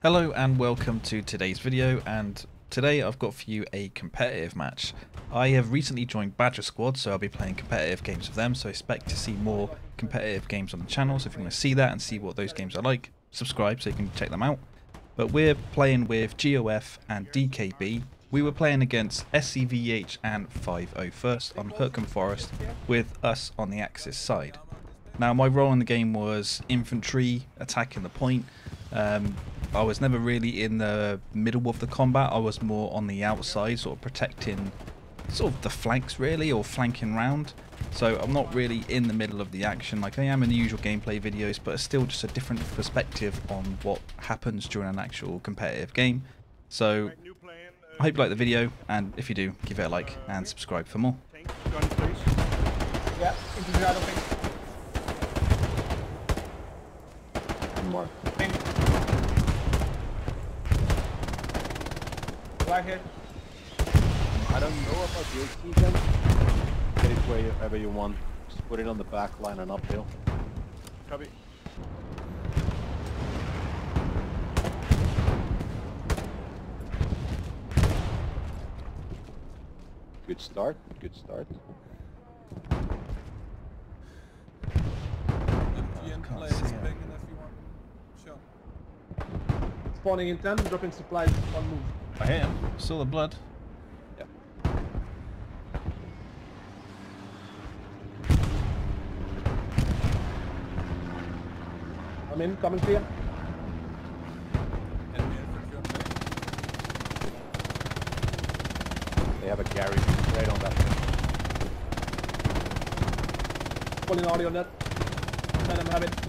Hello and welcome to today's video and today I've got for you a competitive match. I have recently joined Badger Squad so I'll be playing competitive games with them so expect to see more competitive games on the channel so if you want to see that and see what those games are like subscribe so you can check them out. But we're playing with GOF and DKB. We were playing against SE:VH and 501st on Hurtgen Forest with us on the Axis side. Now my role in the game was infantry, attacking the point. Um, I was never really in the middle of the combat. I was more on the outside, sort of protecting sort of the flanks really, or flanking round. So I'm not really in the middle of the action like I am in the usual gameplay videos, but it's still just a different perspective on what happens during an actual competitive game. So I hope you like the video, and if you do, give it a like and subscribe for more. More. Ping. Here. I don't know about your season. Get it wherever you want. Just put it on the back line and uphill. Copy. Good start. Good start. European can't see it. pinging if you want. Sure. Spawning in 10, dropping supplies, one move. I hit him. Saw the blood. Yeah. I'm in, coming clear. Enemy infantry on ping. They have a Gary right on that. Pulling audio on that. Let them have it.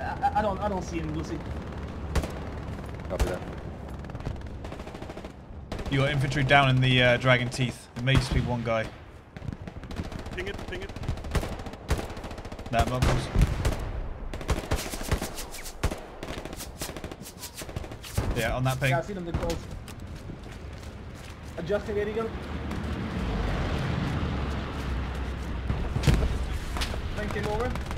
I, I- I don't, I don't see him, Lucy. Copy that. You got infantry down in the uh, dragon teeth. It may just be one guy. Ping it, ping it. That Muggles. Yeah, on that ping. Yeah, I see them, the close. Adjusting it again. Link him over.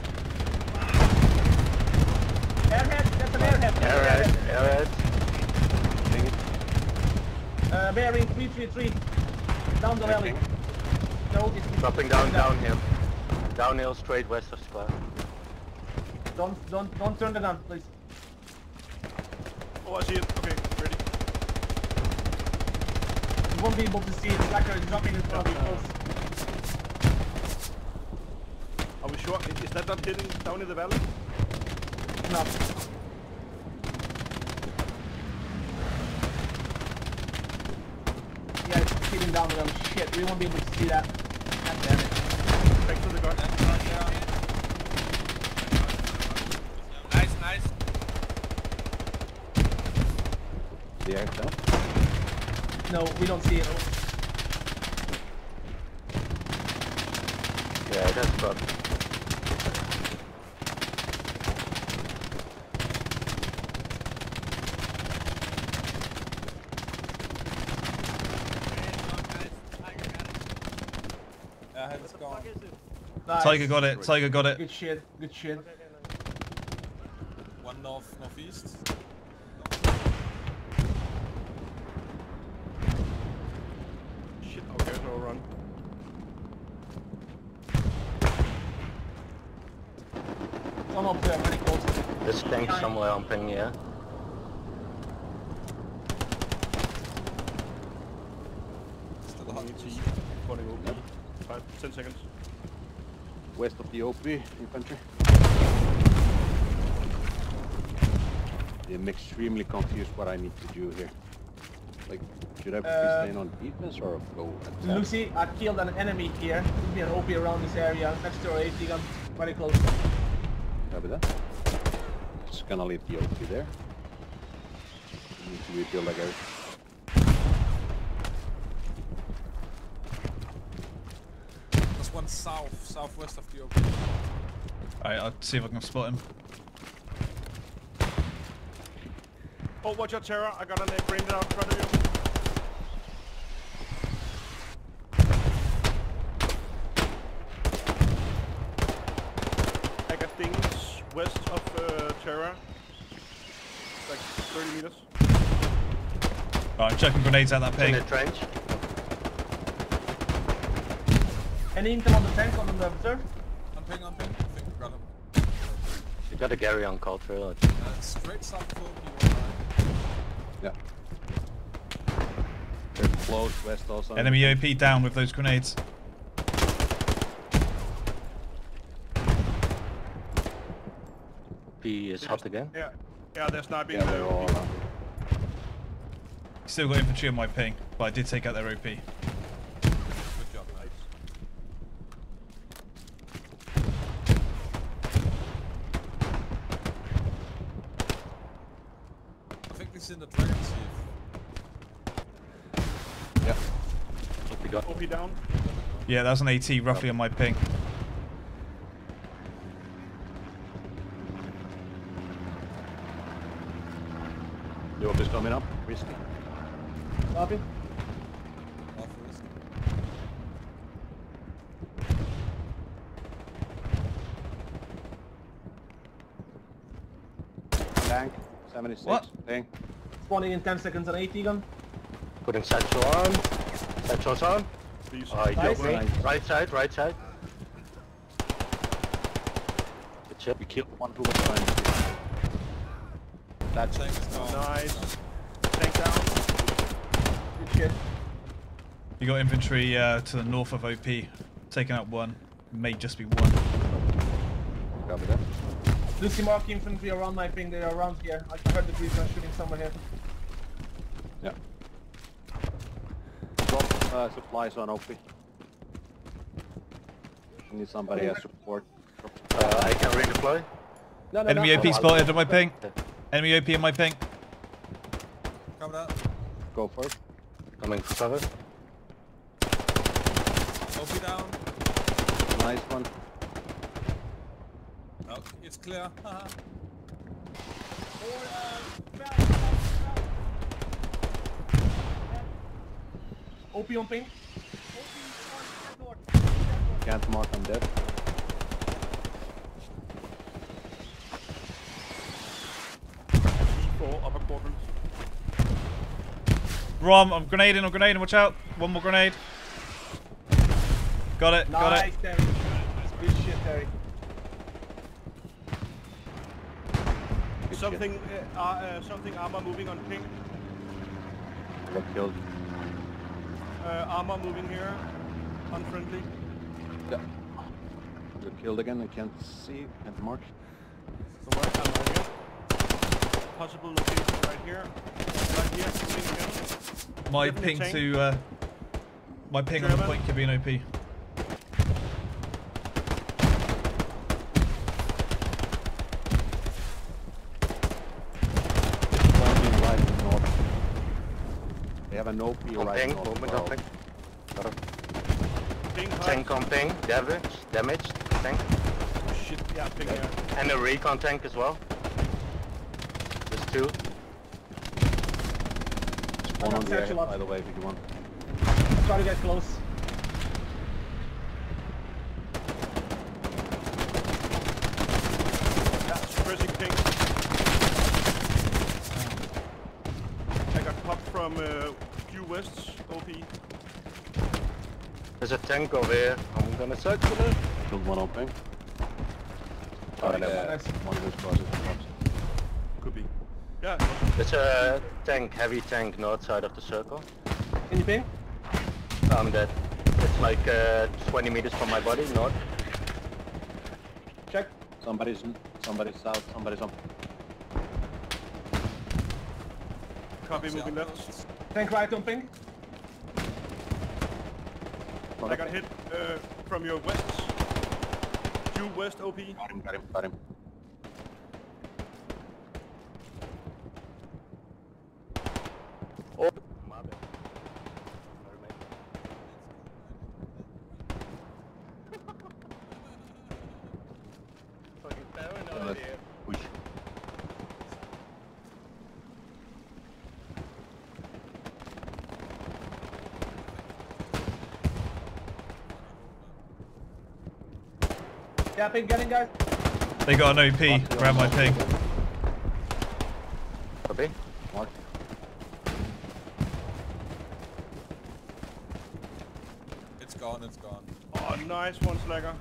That's an airhead. that's an airhead. Alright. Ping it. Uh, bearing 333. Down the valley. No, it's Dropping down down, downhill. Downhill straight west of Square. Don't, don't, don't turn the gun, please. Oh, I see it. Okay, ready. You won't be able to see it. Slacker is dropping in front of you. Close. Are we sure? Is that not hitting down in the valley? No. Yeah, it's hitting down the valley. Shit, we won't be able to see that. God damn it. Back to the gun. Nice, nice. The air down. No, we don't see it. Yeah, that's got. Yeah, it's gone. Nice. Tiger got it. Tiger got it. Good shit, good shit. One north, northeast. Shit, okay, so run. One up there, very close. This tank somewhere on ping, yeah. Still hot. Running over. Five, ten seconds. West of the OP infantry. I'm extremely confused what I need to do here. Like, should I be Uh, staying on defense or go attack? Lucy, I killed an enemy here. Could be an OP around this area, next to our AT gun. Very close. Copy that. Just gonna leave the OP there. Need to rebuild like a There's one south, southwest of the open. Alright, I'll see if I can spot him. Oh, watch out, Terra. I got an frame down in front of you. things west of uh, Terra. Like 30 meters. Right, I'm chucking grenades at that In the trench. Any intel on the tank on the observe? On ping, on ping. I think we got him. You got a Gary on call trailer. Uh, straight south of OP, one. Yeah. They're close west also. Enemy OP down with those grenades. P is hot again. Yeah. Yeah, they're sniping. Yeah, they're all. Still got infantry on my ping, but I did take out their OP. I think this is in the dragon sieve. Yeah. What we got? OP down. Yeah, that was an AT roughly on my ping. Europe is coming up. Risky. Copy. Tank. 76. What? Ping. Spawning in 10 seconds on AT gun. Putting satchel on. Satchel's on. Please. Oh, he Nice. killed. Right side, right side. Good chip. We killed one who was trying to. That's is down. Nice. Tank down. Good shit. You got infantry uh, to the north of OP, taking out one. May just be one. Copy that. Lucy Mark infantry around my ping, they are around here. I heard the breeze gun shooting somewhere here. Yeah. Drop uh, supplies on OP. I need somebody as support. Uh, I can redeploy. No, no, Enemy no. OP spotted on my ping. Enemy OP on my ping. Coming up. Go for it. Coming for cover. OP down. Nice one. Oh, it's clear. OP on ping. Can't mark, I'm dead. E4 upper quadrant. Rom, I'm grenading, I'm grenading, watch out. One more grenade. Got it, got it. Terry. Good shit, Terry. Good Something, uh, uh, uh, something armor moving on ping. shit. Got killed. Uh, armor moving here. Unfriendly. Yeah. You're killed again. I can't see. Can't mark. So right armor here. Possible location right here. Right here. Moving again. My Definitely ping tank. to, uh, my ping on the point could be an OP. Landing right in north. They have an OP On right ping. Movement of on ping. Ping. Tank on ping. Damage. Damaged. Tank. Shit, yeah, ping here. And a recon tank as well. There's two. One on the air, by the way, if you want. Try to get close. Yeah, suppressing ping. I got popped from uh, due west, OP. There's a tank over here. I'm gonna search for it. Killed one on ping. Oh, Uh, yeah, Nice. One of those crosses. cross. Could be. Yeah, There's a tank, heavy tank, north side of the circle. Can you ping? I'm dead. It's like uh, 20 meters from my body, north. Check. Somebody's somebody's south, somebody's on. copy See moving left. Outposts. Tank right on ping. I got hit uh, from your west. Due west, OP. Got him, got him, got him. Oh, my bad. Sorry, mate. Fucking paranoid Uh, here. Push. Yeah, getting guys. They got an OP around my ping. Copy. Mark. It's gone, it's gone. Oh, nice one, Slagger.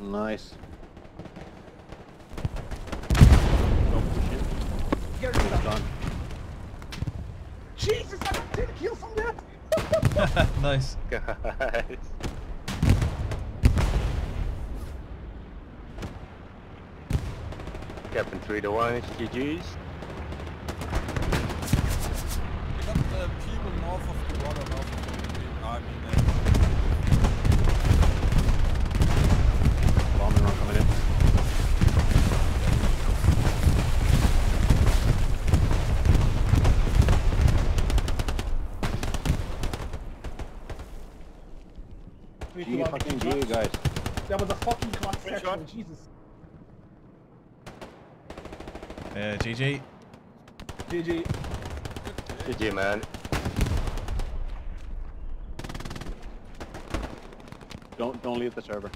Nice. Don't push it. Get rid of that. Done. Jesus, I got 10 kills from that! nice. Guys. Captain 3 to 1, GG's. We got uh, people north of the water, north of the I mean, uh, Bombing run coming in. Three, two, G one, fucking shot. Guys. That was a fucking clutch Great section. Jesus. Yeah, GG. GG. GG, man. Don't don't leave the server.